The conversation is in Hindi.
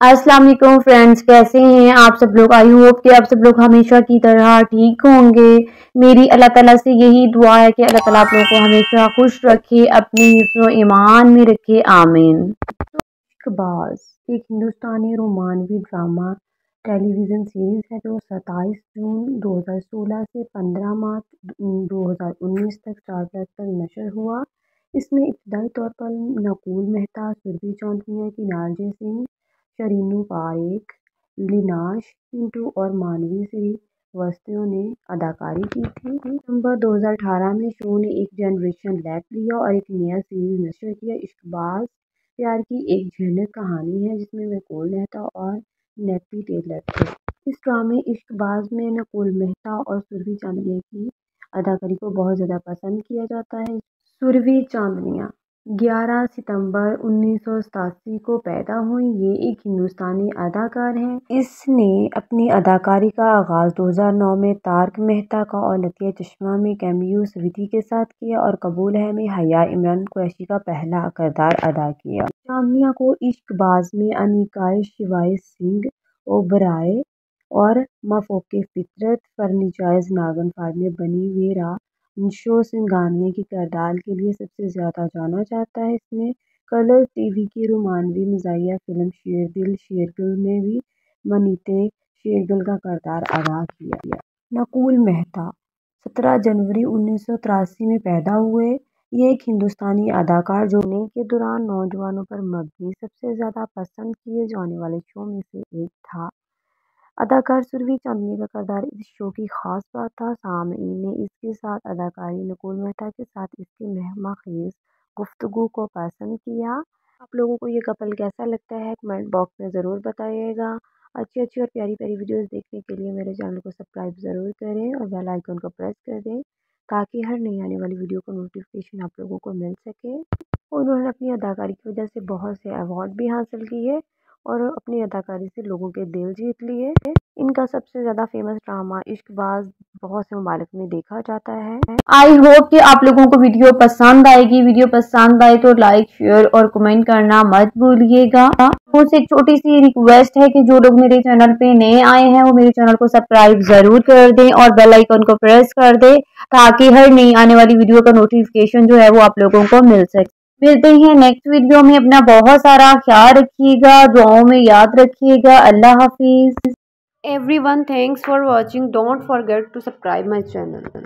अस्सलाम वालेकुम फ्रेंड्स, कैसे हैं आप सब लोग? आई होप कि आप सब लोग हमेशा की तरह ठीक होंगे। मेरी अल्लाह ताला से यही दुआ है कि अल्लाह ताला आप लोगों को हमेशा खुश रखे, अपने हिफ्ज़ ईमान में रखे। आमीन। इकबाज एक हिंदुस्तानी रोमानवी ड्रामा टेलीविज़न सीरीज़ है जो 27 जून 2016 से 15 मार्च 2019 तक स्टार प्लस पर नशर हुआ। इसमें इब्तदाई तौर पर नकुल मेहता, सुरभि चौधरी की नारजे सिंह शरीनू पारेख लिनाश पिंटू और मानवी श्रीवास्तव ने अदाकारी की थी। दिसंबर 2018 में शो ने एक जनरेशन लैप लिया और एक नया सीरीज़ नशर किया। इश्कबाज प्यार की एक झलक कहानी है जिसमें नकुल मेहता और नेपी टेलर थे। इस ड्रामे इश्कबाज में नकुल मेहता और सुरभि चांदनिया की अदाकारी को बहुत ज़्यादा पसंद किया जाता है। सुरभि चांदनिया 11 सितंबर उन्नीस सौ सतासी को पैदा हुई। ये एक हिंदुस्तानी अदाकार हैं। इसने अपनी अदाकारी का आगाज़ 2009 में तारक मेहता का और लतिया चश्मा में कैमियो सविति के साथ किया और कबूल है में हया इमरान कुरैशी का पहला किरदार अदा किया। चांदनिया को इश्कबाज में अनिकाय शिवाय सिंह, ओबराय और मफोके फितरत फर्नीचाइज नागन फाड़ में बनी वीरा शो सिंघानिया के किरदार के लिए सबसे ज़्यादा जाना जाता है इसने कलर टीवी की रोमानवी मजाया फ़िल्म, शेरदिल, शेरगिल में भी मनीते शेरगिल का किरदार अदा किया। नकुल मेहता, सत्रह जनवरी उन्नीस सौ तिरासी में पैदा हुए। ये एक हिंदुस्तानी अदाकार जो ने के दौरान नौजवानों पर मबनी सबसे ज़्यादा पसंद किए जाने वाले शो में से एक था। अदाकार सुरभि चांदनी का किरदार इस शो की ख़ास बात था। सामीन ने इसके साथ अदाकारी, नकुल मेहता के साथ इसकी महमा खेज गुफ्तु को पसंद किया। आप लोगों को ये कपल कैसा लगता है? कमेंट बॉक्स में ज़रूर बताइएगा। अच्छी अच्छी और प्यारी प्यारी वीडियोस देखने के लिए मेरे चैनल को सब्सक्राइब ज़रूर करें और बेल आइकन को प्रेस कर दें ताकि हर नई आने वाली वीडियो को नोटिफिकेशन आप लोगों को मिल सके। उन्होंने अपनी अदाकारी की वजह से बहुत से अवार्ड भी हासिल किए। और अपनी अदाकारी से लोगों के दिल जीत लिए इनका सबसे ज़्यादा फ़ेमस ड्रामा इश्कबाज बहुत से ममालिक में देखा जाता है। आई होप कि आप लोगों को वीडियो पसंद आएगी। वीडियो पसंद आए तो लाइक शेयर और कमेंट करना मत भूलिएगा। मुझसे एक छोटी सी रिक्वेस्ट है कि जो लोग मेरे चैनल पे नए आए हैं, वो मेरे चैनल को सब्सक्राइब ज़रूर कर दें और बेल आइकन को प्रेस कर दें, ताकि हर नई आने वाली वीडियो का नोटिफिकेशन जो है वो आप लोगों को मिल सके। मिलते हैं। नेक्स्ट वीडियो में अपना बहुत सारा ख्याल रखिएगा, दुआओं में याद रखिएगा। अल्लाह हाफिज। Everyone thanks for watching don't forget to subscribe my channel